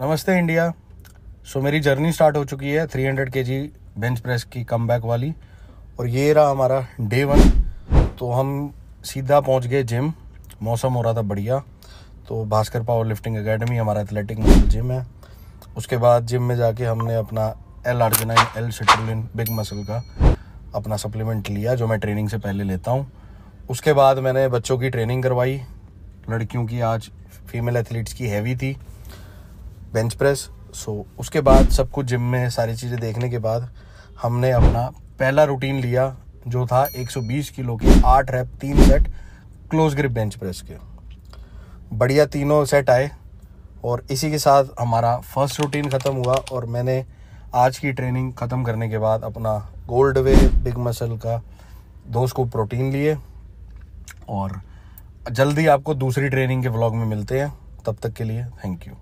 नमस्ते इंडिया। सो मेरी journey start हो चुकी है 300 हंड्रेड के जी बेंच प्रेस की कम वाली। और ये रहा हमारा डे वन तो हम सीधा पहुँच गए जिम मौसम हो रहा था बढ़िया। तो भास्कर पावर लिफ्टिंग अकेडमी हमारा एथलेटिक मसल जिम है। उसके बाद जिम में जाके हमने अपना L arginine L citrulline big muscle का अपना सप्लीमेंट लिया, जो मैं ट्रेनिंग से पहले लेता हूँ। उसके बाद मैंने बच्चों की ट्रेनिंग करवाई। लड़कियों की आज फीमेल एथलीट्स की हैवी थी। बेंच प्रेस सो उसके बाद सब कुछ जिम में सारी चीज़ें देखने के बाद हमने अपना पहला रूटीन लिया, जो था 120 किलो के आठ रैप तीन set close grip bench press के। बढ़िया तीनों सेट आए और इसी के साथ हमारा फ़र्स्ट रूटीन ख़त्म हुआ और मैंने आज की ट्रेनिंग ख़त्म करने के बाद अपना गोल्ड वे बिग मसल का दो स्कूप प्रोटीन लिए और जल्दी आपको दूसरी ट्रेनिंग के व्लॉग में मिलते हैं। तब तक के लिए थैंक यू